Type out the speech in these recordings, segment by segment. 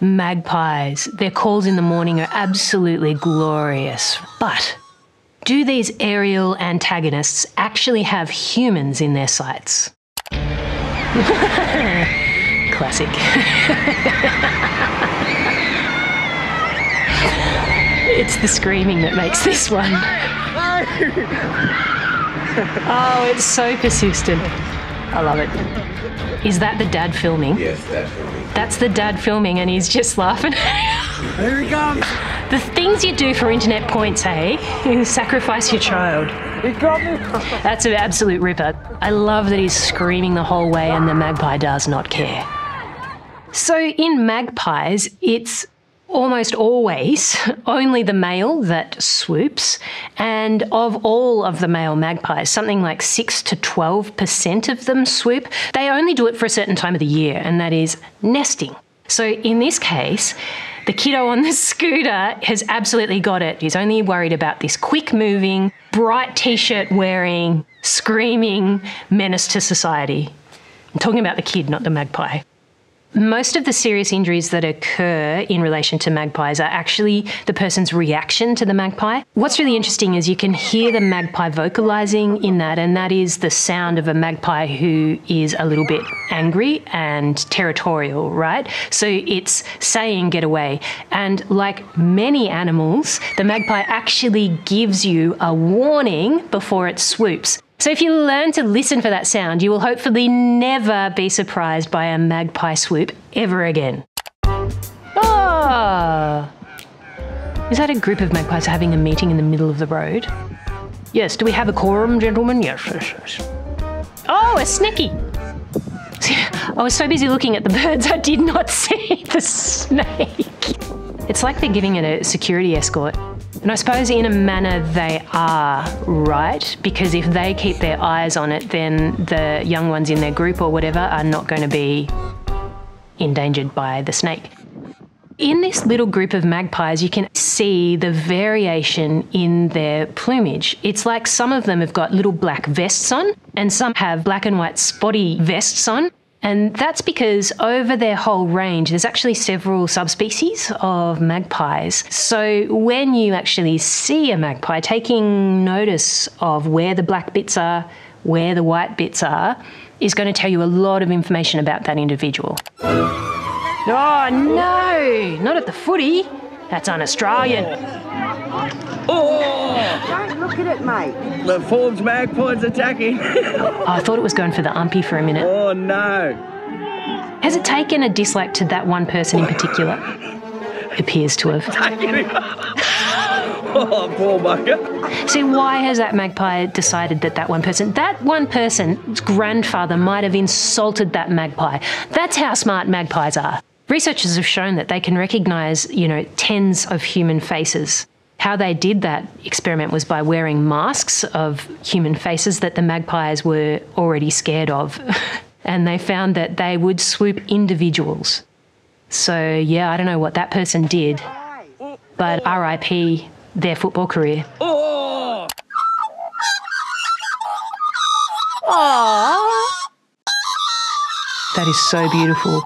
magpies, their calls in the morning are absolutely glorious. But do these aerial antagonists actually have humans in their sights? Classic. it's the screaming that makes this one. Oh, it's so persistent. I love it. Is that the dad filming? Yes, that's filming. That's the dad filming, and he's just laughing. Here he comes. the things you do for internet points, hey? You sacrifice your child. He got me. That's an absolute ripper. I love that he's screaming the whole way, and the magpie does not care. So, in magpies, it's almost always only the male that swoops, and of all of the male magpies, something like 6 to 12% of them swoop. They only do it for a certain time of the year, and that is nesting. So, in this case, the kiddo on the scooter has absolutely got it. He's only worried about this quick moving, bright t shirt wearing, screaming menace to society. I'm talking about the kid, not the magpie. Most of the serious injuries that occur in relation to magpies are actually the person's reaction to the magpie. What's really interesting is you can hear the magpie vocalizing in that, and that is the sound of a magpie who is a little bit angry and territorial, right? So it's saying, get away. And like many animals, the magpie actually gives you a warning before it swoops. So, if you learn to listen for that sound, you will hopefully never be surprised by a magpie swoop ever again. Ah! Is that a group of magpies having a meeting in the middle of the road? Yes, do we have a quorum, gentlemen? Yes, yes, yes. Oh, a sneaky! I was so busy looking at the birds, I did not see the snake. It's like they're giving it a security escort. And I suppose in a manner they are right, because if they keep their eyes on it, then the young ones in their group or whatever are not going to be endangered by the snake. In this little group of magpies, you can see the variation in their plumage. It's like some of them have got little black vests on, and some have black and white spotty vests on. And that's because over their whole range, there's actually several subspecies of magpies. So when you actually see a magpie, taking notice of where the black bits are, where the white bits are, is going to tell you a lot of information about that individual. Oh no, not at the footy. That's un Australian. Oh! Don't look at it, mate. The Forbes Magpies attacking. Oh, I thought it was going for the umpy for a minute. oh no. Has it taken a dislike to that one person in particular? Appears to have. oh, poor bugger. See, why has that magpie decided that that one person, that one person's grandfather might have insulted that magpie? That's how smart magpies are. Researchers have shown that they can recognize, you know, tens of human faces. How they did that experiment was by wearing masks of human faces that the magpies were already scared of. and they found that they would swoop individuals. So, yeah, I don't know what that person did, but RIP their football career. Oh! That is so beautiful.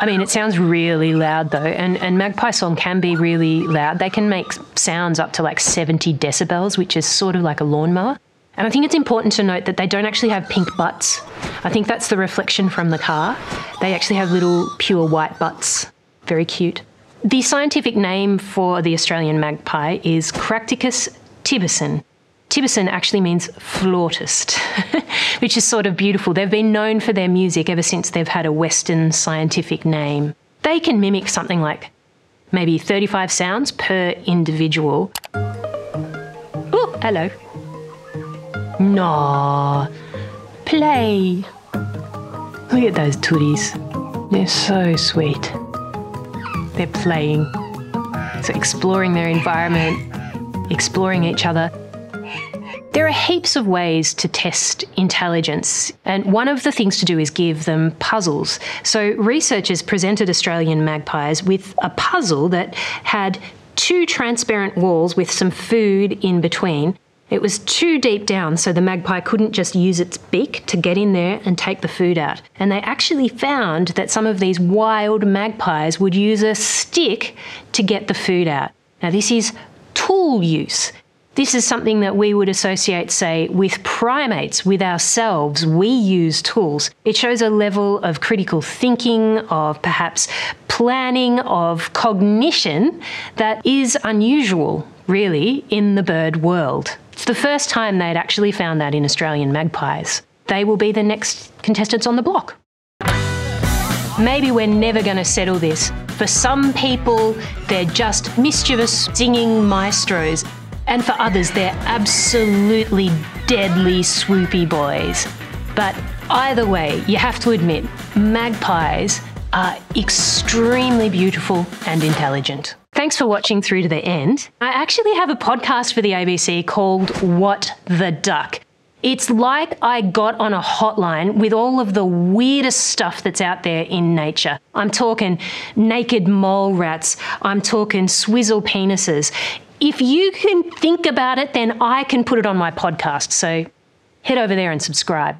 I mean, it sounds really loud though, and, and magpie song can be really loud. They can make sounds up to like 70 decibels, which is sort of like a lawnmower. And I think it's important to note that they don't actually have pink butts. I think that's the reflection from the car. They actually have little pure white butts. Very cute. The scientific name for the Australian magpie is Cracticus tibicen. Tibicen actually means flautist, which is sort of beautiful. They've been known for their music ever since they've had a Western scientific name. They can mimic something like maybe 35 sounds per individual. Oh, hello. No. Play. Look at those tooties. They're so sweet. They're playing. So exploring their environment, exploring each other. There are heaps of ways to test intelligence, and one of the things to do is give them puzzles. So, researchers presented Australian magpies with a puzzle that had two transparent walls with some food in between, It was too deep down, so the magpie couldn't just use its beak to get in there and take the food out. And they actually found that some of these wild magpies would use a stick to get the food out. Now, this is tool use. This is something that we would associate, say, with primates, with ourselves. We use tools. It shows a level of critical thinking, of perhaps planning, of cognition that is unusual, really, in the bird world. It's the first time they'd actually found that in Australian magpies. They will be the next contestants on the block. Maybe we're never going to settle this. For some people, they're just mischievous singing maestros, and for others, they're absolutely deadly swoopy boys. But either way, you have to admit, magpies are extremely beautiful and intelligent. Thanks for watching through to the end. I actually have a podcast for the ABC called What the Duck. It's like I got on a hotline with all of the weirdest stuff that's out there in nature. I'm talking naked mole rats, I'm talking swizzle penises. If you can think about it, then I can put it on my podcast. So head over there and subscribe.